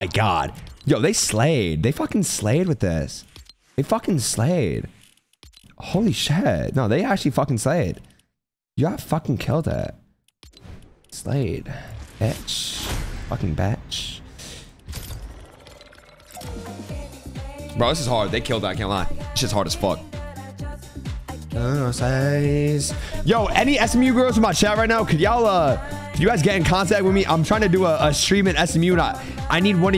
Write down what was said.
my god. Yo, they slayed. They fucking slayed with this. They fucking slayed. Holy shit. No, they actually fucking slayed. Got fucking killed it. Slayed. Bitch. Fucking bitch. Bro, this is hard. They killed that, I can't lie. This shit's hard as fuck. Yo, any SMU girls in my chat right now? Could y'all uh could you guys get in contact with me? I'm trying to do a, a stream in SMU and I, I need one of